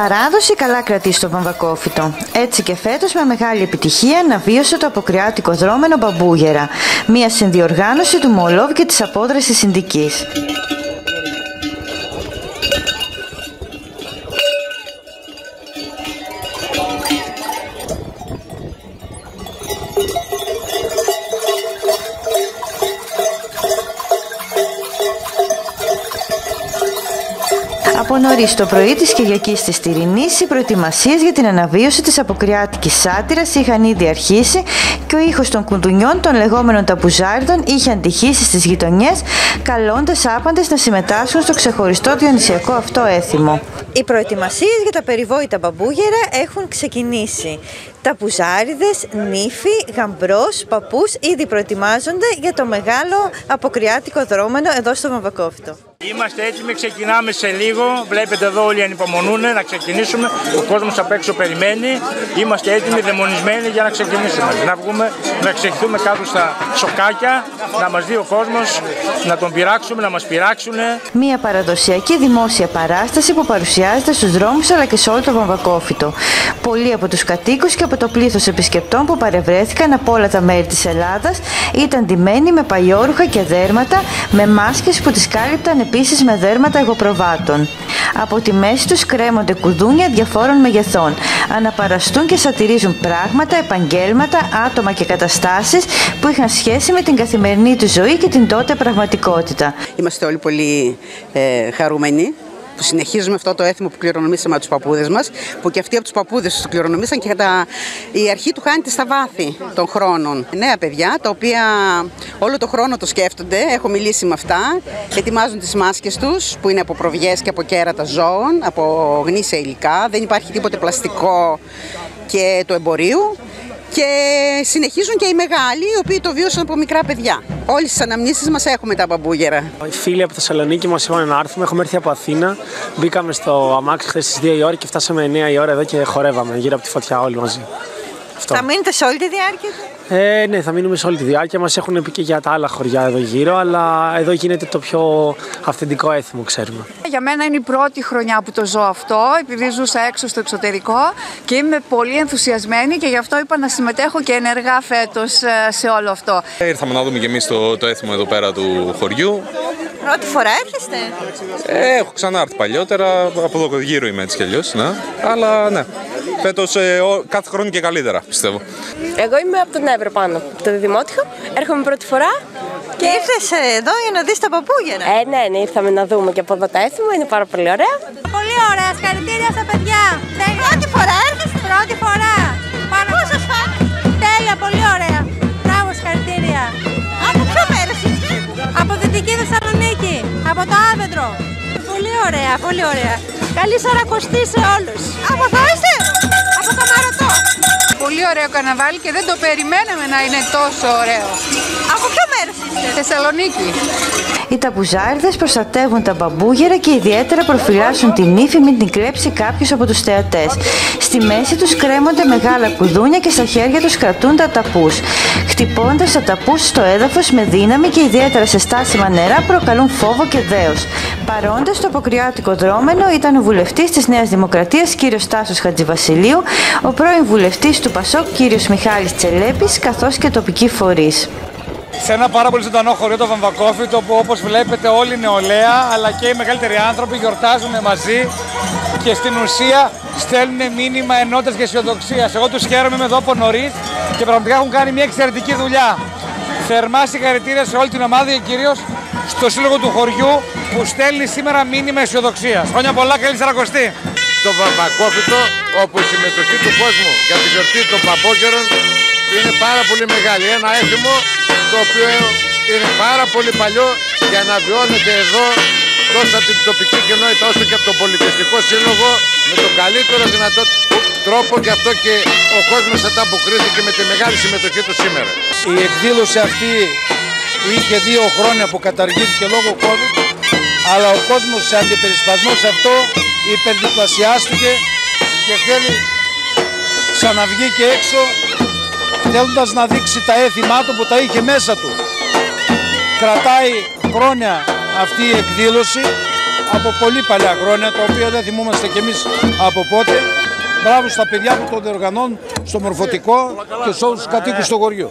παράδοση καλά κρατήσει στο βαμβακόφυτο. Έτσι και φέτος με μεγάλη επιτυχία αναβίωσε το αποκριάτικο δρόμενο Μπαμπούγερα, μια συνδιοργάνωση του Μολόβ και της απόδρασης συνδικής. Από νωρίς το πρωί της Κυριακής της Τυρινής, οι προετοιμασίες για την αναβίωση της αποκριάτικης σάτυρας είχαν ήδη αρχίσει και ο ήχος των κουδουνιών των λεγόμενων ταπουζάρδων είχε αντιχήσει στις γειτονιές, καλώντας άπαντες να συμμετάσχουν στο ξεχωριστό διονυσιακό αυτό έθιμο. Οι προετοιμασίες για τα περιβόητα μπαμπούγερα έχουν ξεκινήσει. Ταπουζάριδες, νύφοι, γαμπρός, παππούς ήδη προετοιμάζονται για το μεγάλο αποκριάτικο δρόμενο εδώ στο Βαμβακόφυτο. Είμαστε έτοιμοι, ξεκινάμε σε λίγο. Βλέπετε εδώ όλοι ανυπομονούν να ξεκινήσουμε. Ο κόσμος απ' έξω περιμένει. Είμαστε έτοιμοι, δαιμονισμένοι για να ξεκινήσουμε. Να βγούμε, να εξεχθούμε κάτω στα σοκάκια, να μας δει ο κόσμος, να τον πειράξουμε, να μας πειράξουν. Μια παραδοσιακή δημόσια παράσταση που παρουσιάζεται στους δρόμους αλλά και σε όλο το βαμβακόφυτο. Πολλοί από τους κατοίκους και από το πλήθος επισκεπτών που παρευρέθηκαν από όλα τα μέρη της Ελλάδας ήταν ντυμένοι με παλιόρουχα και δέρματα, με μάσκες που τις κάλυπταν επίσης με δέρματα εγωπροβάτων. Από τη μέση τους κρέμονται κουδούνια διαφόρων μεγεθών. Αναπαραστούν και σατυρίζουν πράγματα, επαγγέλματα, άτομα και καταστάσεις που είχαν σχέση με την καθημερινή τους ζωή και την τότε πραγματικότητα. Είμαστε όλοι πολύ ε, χαρούμενοι που συνεχίζουμε αυτό το έθιμο που κληρονομήσαμε από τους παππούδες μας, που και αυτοί από τους παππούδες τους κληρονομήσαν και τα... η αρχή του χάνεται στα βάθη των χρόνων. Νέα παιδιά, τα οποία όλο το χρόνο το σκέφτονται, έχω μιλήσει με αυτά, ετοιμάζουν τις μάσκες τους, που είναι από προβιές και από κέρατα ζώων, από γνήσια υλικά, δεν υπάρχει τίποτε πλαστικό και του εμπορίου και συνεχίζουν και οι μεγάλοι, οι οποίοι το βίωσαν από μικρά παιδιά. Όλε τι αναμνήσεις μας έχουμε τα μπαμπούγερα. Οι φίλοι από Θεσσαλονίκη μας είπαν να έρθουμε. Έχουμε έρθει από Αθήνα. Μπήκαμε στο αμάξι χθες στις 2 η ώρα και φτάσαμε 9 η ώρα εδώ και χορεύαμε γύρω από τη φωτιά όλοι μαζί. Αυτό. Θα μείνετε σε όλη τη διάρκεια; Ε, ναι, θα μείνουμε σε όλη τη διάρκεια. Μας έχουν πει και για τα άλλα χωριά εδώ γύρω, αλλά εδώ γίνεται το πιο αυθεντικό έθιμο, ξέρουμε. Για μένα είναι η πρώτη χρονιά που το ζω αυτό, επειδή ζούσα έξω στο εξωτερικό και είμαι πολύ ενθουσιασμένη και γι' αυτό είπα να συμμετέχω και ενεργά φέτος ε, σε όλο αυτό. Ήρθαμε να δούμε και εμείς το, το έθιμο εδώ πέρα του χωριού. Πρώτη φορά έρχεστε; Ε, έχω ξανάρθει παλιότερα, από εδώ γύρω είμαι έτσι κι αλλιώς, ναι. Αλλά ναι, φέτος ε, κάθε χρόνο και καλύτερα πιστεύω. Εγώ είμαι από τον Εύρο πάνω, από το Δημότυχο. Έρχομαι πρώτη φορά. Και ήρθες εδώ για να δεις τα παππούγερα. Ε, ναι, ναι, ήρθαμε να δούμε και από εδώ τα έθιμα, είναι πάρα πολύ ωραία. Πολύ ωραία, συγχαρητήρια στα παιδιά. Πρώτη φορά έρχεστε. Πρώτη φορά. Πάνω Πώς σας φάνηκε. Τέλεια, πολύ ωραία. Μπράβο, συγχαρητήρια. Από ποιο μέρος είστε. Από Δυτική Θεσσαλονίκη, από το Άβεντρο. Πολύ ωραία, πολύ ωραία. Καλή σαρακοστή σε όλους. Από εδώ είστε; Από το Μαρωτό. Πολύ ωραίο καρναβάλι και δεν το περιμέναμε να είναι τόσο ωραίο. Από ποιο μέρος είστε; Θεσσαλονίκη. Οι ταπουζάριδες προστατεύουν τα μπαμπούγερα και ιδιαίτερα προφυλάσσουν την ύφη μην την κλέψει κάποιος από τους θεατές. Στη μέση τους κρέμονται μεγάλα κουδούνια και στα χέρια τους κρατούν τα ταπούς. Χτυπώντας τα ταπούς στο έδαφος με δύναμη και ιδιαίτερα σε στάσιμα νερά προκαλούν φόβο και δέος. Παρόντες στο αποκριάτικο δρόμενο ήταν ο βουλευτής της Νέας Δημοκρατίας κ. Στάσος Χατζηβασιλείου, ο πρώην βουλευτής του Πασόκ κ. Μιχάλης Τσελέπης καθώς και τοπικοί φορείς σε ένα πάρα πολύ ζωντανό χωριό το Βαμβακόφιτο που όπως βλέπετε όλοι η νεολαία αλλά και οι μεγαλύτεροι άνθρωποι γιορτάζουν μαζί και στην ουσία στέλνουν μήνυμα ενότητας και αισιοδοξίας. Εγώ τους χαίρομαι με εδώ από νωρίς και πραγματικά έχουν κάνει μια εξαιρετική δουλειά. Θερμά συγχαρητήρια σε όλη την ομάδα και κυρίως στο σύλλογο του χωριού που στέλνει σήμερα μήνυμα αισιοδοξίας. Χρόνια πολλά, καλή σαρακοστή. Το Βαμβακόφιτο όπου η συμμετοχή του κόσμου για τη γιορτή των παπόκαιρων είναι πάρα πολύ μεγάλη. Ένα έθιμο το οποίο είναι πάρα πολύ παλιό για να βιώνεται εδώ τόσο από την τοπική κοινότητα όσο και από τον πολιτιστικό σύλλογο με τον καλύτερο δυνατό τρόπο και αυτό και ο κόσμος ανταποκρίθηκε με τη μεγάλη συμμετοχή του σήμερα. Η εκδήλωση αυτή είχε δύο χρόνια που καταργήθηκε λόγω COVID αλλά ο κόσμος σε αντιπερισπασμό σε αυτό υπερδιπλασιάστηκε και θέλει ξαναβγεί και έξω θέλοντας να δείξει τα έθιμά του που τα είχε μέσα του. Κρατάει χρόνια αυτή η εκδήλωση από πολύ παλιά χρόνια, τα οποία δεν θυμόμαστε κι εμείς από πότε. Μπράβο στα παιδιά που το διοργανώνουν στο μορφωτικό και σε όλους τους κατοίκους του χωριού.